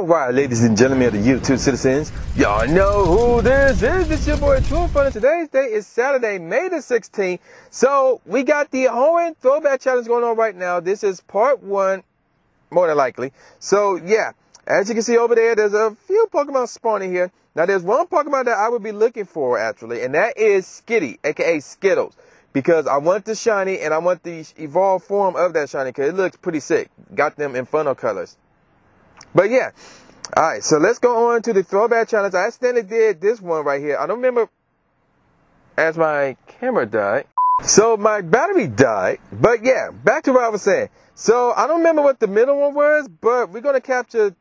All right, ladies and gentlemen of the YouTube citizens, y'all know who this is. This your boy True Fun. Today's day is Saturday, May the 16th. So we got the Hoenn Throwback Challenge going on right now. This is part one, more than likely. So yeah, as you can see over there, there's a few Pokemon spawning here. Now there's one Pokemon that I would be looking for actually, and that is Skitty, aka Skittles. Because I want the shiny and I want the evolved form of that shiny because it looks pretty sick. Got them in funnel colors. But yeah. All right, so let's go on to the throwback challenge. I accidentally did this one right here. I don't remember as my camera died. So my battery died. But yeah, back to what I was saying. So I don't remember what the middle one was, but we're going to capture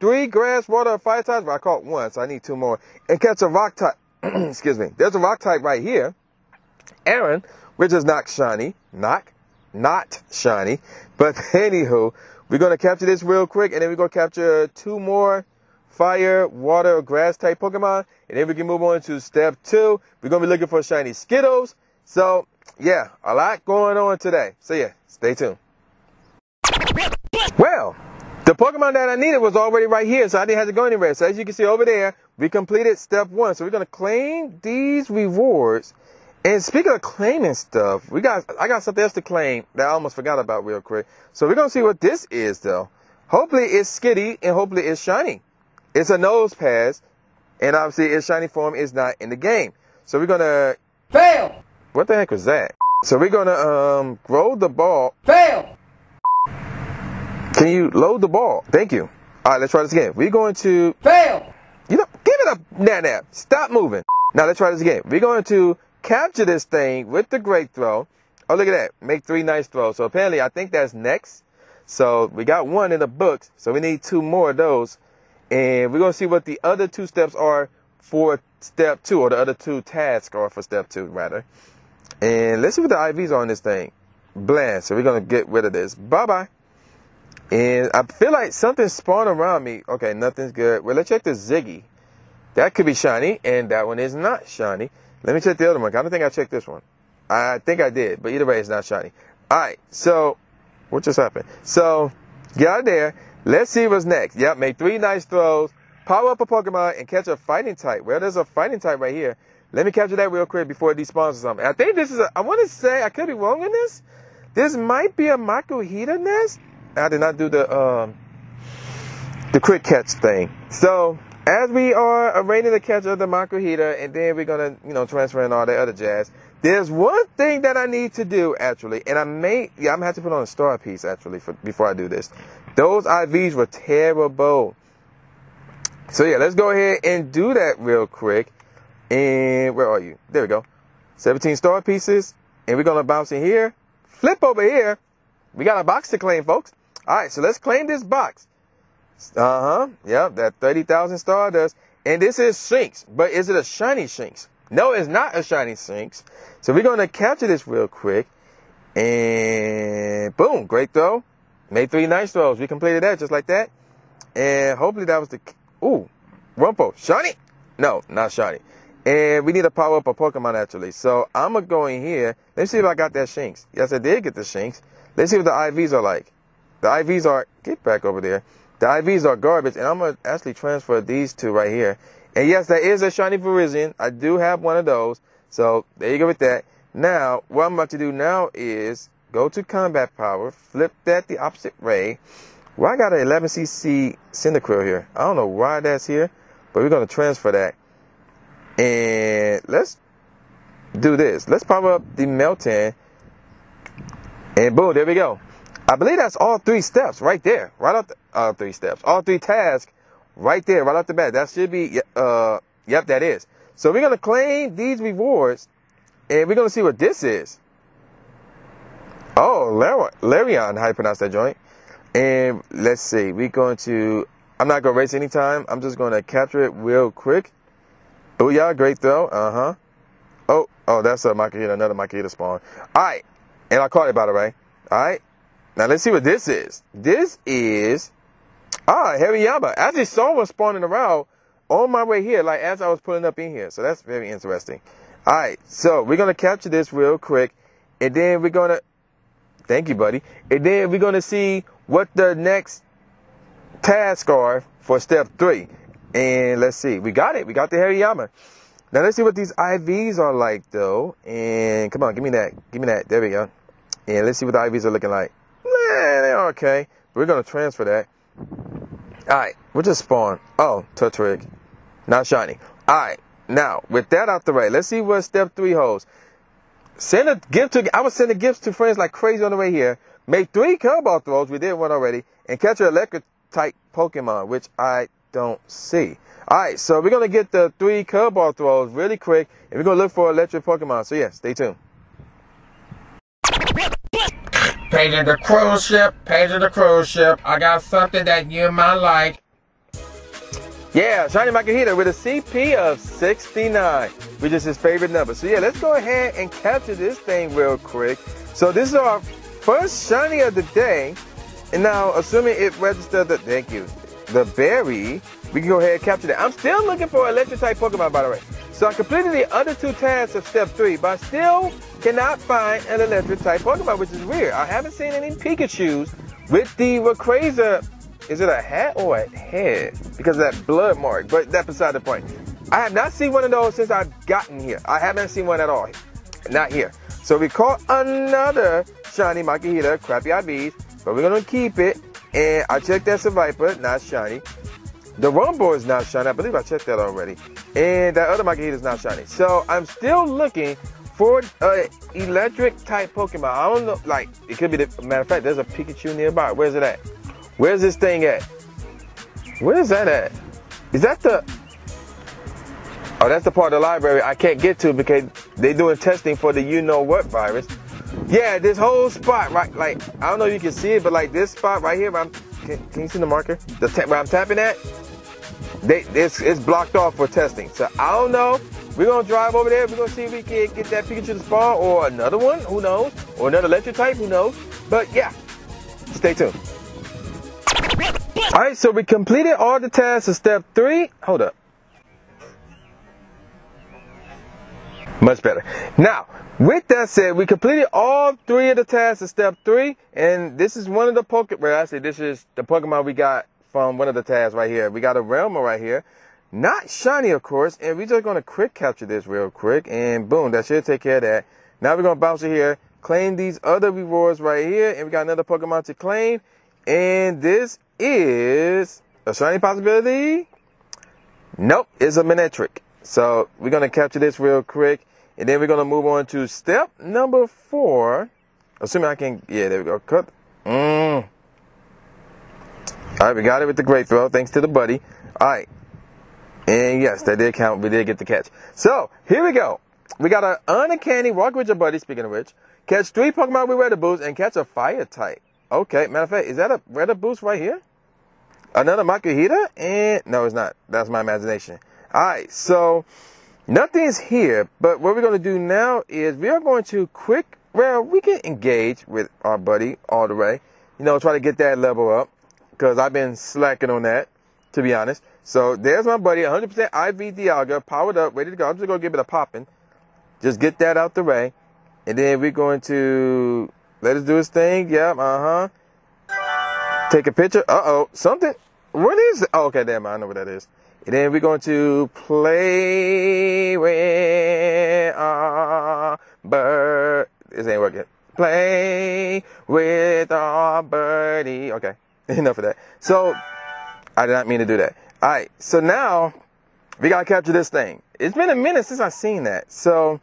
three grass, water, fire types. But I caught one, so I need two more. And catch a rock type. Excuse me. There's a rock type right here. Aaron, which is not shiny. Not, not shiny. But anywho, we're going to capture this real quick, and then we're going to capture two more fire, water, grass type Pokemon. And then we can move on to step two. We're going to be looking for shiny Skittles. So, yeah, a lot going on today. So, yeah, stay tuned. Well, the Pokemon that I needed was already right here, so I didn't have to go anywhere. So, as you can see over there, we completed step one. So, we're going to claim these rewards and speaking of claiming stuff, we got I got something else to claim that I almost forgot about real quick. So we're gonna see what this is though. Hopefully it's skitty and hopefully it's shiny. It's a Nosepass, and obviously its shiny form is not in the game. So we're gonna fail. What the heck was that? So we're gonna um roll the ball. Fail. Can you load the ball? Thank you. All right, let's try this again. We're going to fail. You know, give it up, nap. Stop moving. Now let's try this again. We're going to capture this thing with the great throw. Oh, look at that. Make three nice throws. So apparently, I think that's next. So we got one in the books. So we need two more of those. And we're going to see what the other two steps are for step two, or the other two tasks are for step two, rather. And let's see what the IVs are on this thing. Bland. So we're going to get rid of this. Bye-bye. And I feel like something spawned around me. Okay, nothing's good. Well, let's check the Ziggy. That could be shiny, and that one is not shiny. Let me check the other one. I don't think I checked this one. I think I did, but either way, it's not shiny. All right, so what just happened? So get out there. Let's see what's next. Yep, make three nice throws, power up a Pokemon, and catch a fighting type. Well, there's a fighting type right here. Let me capture that real quick before it despawns or something. I think this is a, I want to say, I could be wrong in this. This might be a Makuhita nest. I did not do the, um, the quick catch thing. So as we are arranging the catch of the Makuhita, and then we're gonna, you know, transfer in all the other jazz. There's one thing that I need to do actually, and I may, yeah, I'm gonna have to put on a star piece actually for, before I do this. Those IVs were terrible. So yeah, let's go ahead and do that real quick. And where are you? There we go. 17 star pieces, and we're gonna bounce in here. Flip over here. We got a box to claim, folks. All right, so let's claim this box. Uh huh. Yep, that 30,000 Stardust. And this is Shinx. But is it a shiny Shinx? No, it's not a shiny Shinx. So we're going to capture this real quick. And boom, great throw. Made three nice throws. We completed that just like that. And hopefully that was the. Ooh, Rumpo. Shiny? No, not shiny. And we need to power up a Pokemon actually. So I'm going to go in here. Let's see if I got that Shinx. Yes, I did get the Shinx. Let's see what the IVs are like. The IVs are. Get back over there. The IVs are garbage, and I'm going to actually transfer these two right here. And yes, there is a shiny Virizion. I do have one of those. So there you go with that. Now, what I'm about to do now is go to combat power, flip that the opposite way. Well, I got an 11cc Cyndaquil here. I don't know why that's here, but we're going to transfer that. And let's do this. Let's power up the Meltan. And boom, there we go. I believe that's all three steps right there, right off the, all three steps, all three tasks right there, right off the bat. That should be, uh, yep, that is. So we're gonna claim these rewards, and we're gonna see what this is. Oh, Lairon, how you pronounce that joint? And let's see, we're going to. I'm not gonna waste any time. I'm just gonna capture it real quick. Booyah, great throw. Uh huh. Oh, oh, that's a Makuhita, another Makuhita spawn. All right, and I caught it by the way. All right. Now let's see what this is. This is ah Hariyama. I actually saw one spawning around on my way here, like as I was pulling up in here. So that's very interesting. All right, so we're gonna capture this real quick, and then we're gonna thank you, buddy. And then we're gonna see what the next tasks are for step three. And let's see, we got it. We got the Hariyama. Now let's see what these IVs are like though. And come on, give me that. Give me that. There we go. And let's see what the IVs are looking like. Eh, they're okay. We're gonna transfer that. Alright, we'll just spawn. Oh, touch rig. Not shiny. Alright, now with that out the way, let's see what step three holds. Send a gift to I was sending gifts to friends like crazy on the way here. Make three curveball throws, we did one already, and catch an electric type Pokemon, which I don't see. Alright, so we're gonna get the three curveball throws really quick, and we're gonna look for electric Pokemon. So yeah, stay tuned. Paging the cruise ship, paging the cruise ship. I got something that you might like. Yeah, Shiny Makuhita with a CP of 69, which is his favorite number. So yeah, let's go ahead and capture this thing real quick. So this is our first shiny of the day. And now, assuming it registered the, thank you, the berry, we can go ahead and capture that. I'm still looking for electric type Pokemon, by the way. So I completed the other two tasks of step three, but I still cannot find an electric type Pokemon, which is weird. I haven't seen any Pikachus with the Rayquaza is it a hat or a head? Because of that blood mark. But that's beside the point. I have not seen one of those since I've gotten here. I haven't seen one at all. Not here. So we caught another shiny Makuhita, crappy IVs, but we're gonna keep it. And I checked that Seviper, not shiny. The Rumble is not shiny. I believe I checked that already. And that other Makuhita is not shiny. So I'm still looking for uh, electric type Pokemon. I don't know, like, it could be the matter of fact, there's a Pikachu nearby. Where's it at? Where's this thing at? Where is that at? Is that the... Oh, that's the part of the library I can't get to because they're doing testing for the you-know-what virus. Yeah, this whole spot, right, like, I don't know if you can see it, but like this spot right here, I'm, can, can you see the marker? The tap where I'm tapping at? They, it's, it's blocked off for testing. So I don't know. We're gonna drive over there. We're gonna see if we can get that Pikachu to spawn or another one. Who knows? Or another electric type. Who knows? But yeah, stay tuned. All right, so we completed all the tasks of step three. Hold up. Much better. Now, with that said, we completed all three of the tasks of step three, and this is one of the Pokemon. Well, actually, this is the Pokemon we got from one of the tasks right here. We got a Realmer right here. Not shiny, of course, and we're just going to quick capture this real quick, and boom, that should take care of that. Now we're going to bounce it here, claim these other rewards right here, and we got another Pokemon to claim, and this is a shiny possibility. Nope, it's a Manectric. So we're going to capture this real quick. And then we're going to move on to step number four. Assuming I can, yeah, there we go. Cut. Mm. All right, we got it with the great throw. Thanks to the buddy. All right. And yes, that did count. We did get the catch. So here we go. We got an uncanny Rock Ridge buddy, speaking of which. Catch three Pokemon with Weather Boost and catch a fire type. Okay, matter of fact, is that a Weather Boost right here? Another Makuhita? And no, it's not. That's my imagination. Alright, so nothing's here, but what we're going to do now is we are going to quick, well, we can engage with our buddy all the way. You know, try to get that level up because I've been slacking on that, to be honest. So there's my buddy, 100% IV Dialga, powered up, ready to go. I'm just going to give it a popping. Just get that out the way. And then we're going to let us do his thing. Yep, uh huh. Take a picture. Uh oh, something. What is it? Oh, okay, damn, I know what that is. And then we're going to play with our bird. This ain't working. Play with a birdie. Okay, enough of that. So, I did not mean to do that. Alright, so now we gotta capture this thing. It's been a minute since I've seen that. So,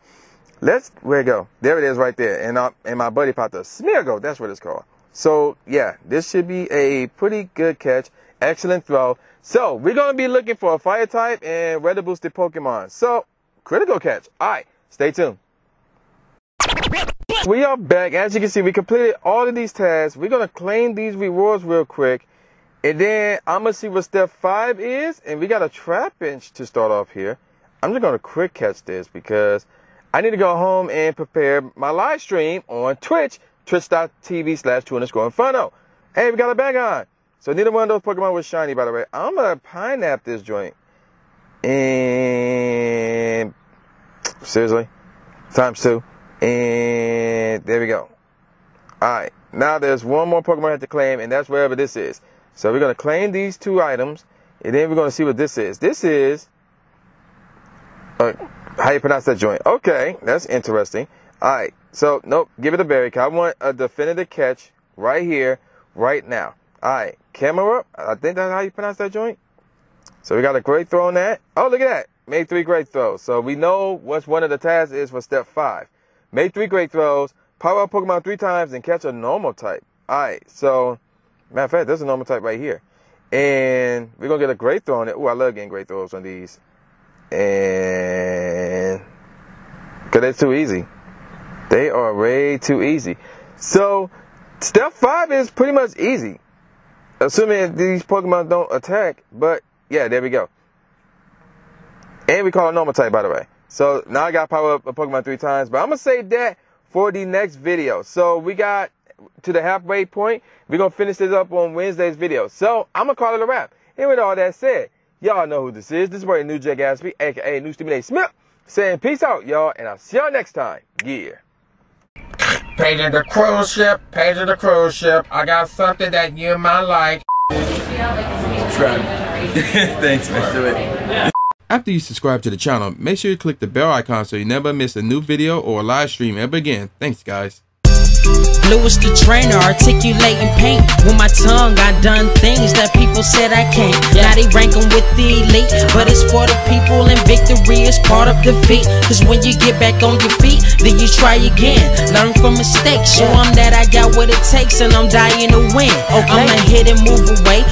Let's where it go? There it is right there. And and my buddy popped up. Smeargle, that's what it's called. So yeah, this should be a pretty good catch. Excellent throw. So we're gonna be looking for a fire type and weather boosted Pokemon. So critical catch. Alright, stay tuned. We are back. As you can see, we completed all of these tasks. We're gonna claim these rewards real quick. And then I'm gonna see what step five is. And we got a Trapinch to start off here. I'm just gonna quick catch this because I need to go home and prepare my live stream on Twitch, twitch.tv slash tru underscore inferno. Hey, we got a bag on. So neither one of those Pokemon was shiny, by the way. I'm gonna pineapple this joint. And seriously, times two. And there we go. Alright, now there's one more Pokemon I have to claim, and that's wherever this is. So we're gonna claim these two items, And then we're to see what this is. This is, uh, how you pronounce that joint? Okay, that's interesting. All right, so nope, give it a berry. I want a definitive catch right here, right now. All right, camera. I think that's how you pronounce that joint. So we got a great throw on that. Oh, look at that. Made three great throws. So we know what's one of the tasks is for step five. Made three great throws, power up Pokemon three times, and catch a normal type. All right, so matter of fact, there's a normal type right here. And we're going to get a great throw on it. Oh, I love getting great throws on these. And because they're too easy. They are way too easy. So step five is pretty much easy. Assuming these Pokemon don't attack. But yeah, there we go. And we call it normal type, by the way. So now I got power up a Pokemon three times. But I'm to save that for the next video. So we got to the halfway point. We're to finish this up on Wednesday's video. So I'm to call it a wrap. And with all that said, y'all know who this is. This is where New Jack Gatsby, aka New Stephen Smith, saying peace out, y'all. And I'll see y'all next time. Yeah. Paging the cruise ship, paging the cruise ship. I got something that you might like. Subscribe. Thanks, man. Do it. After you subscribe to the channel, make sure you click the bell icon so you never miss a new video or live stream ever again. Thanks, guys. Lewis the trainer, articulating paint. With my tongue, I done things that people said I can't. Now they ranking with the elite, but it's for the people, and victory is part of defeat. Cause when you get back on your feet, then you try again. Learn from mistakes, show them that I got what it takes, and I'm dying to win. I'ma hit and move away.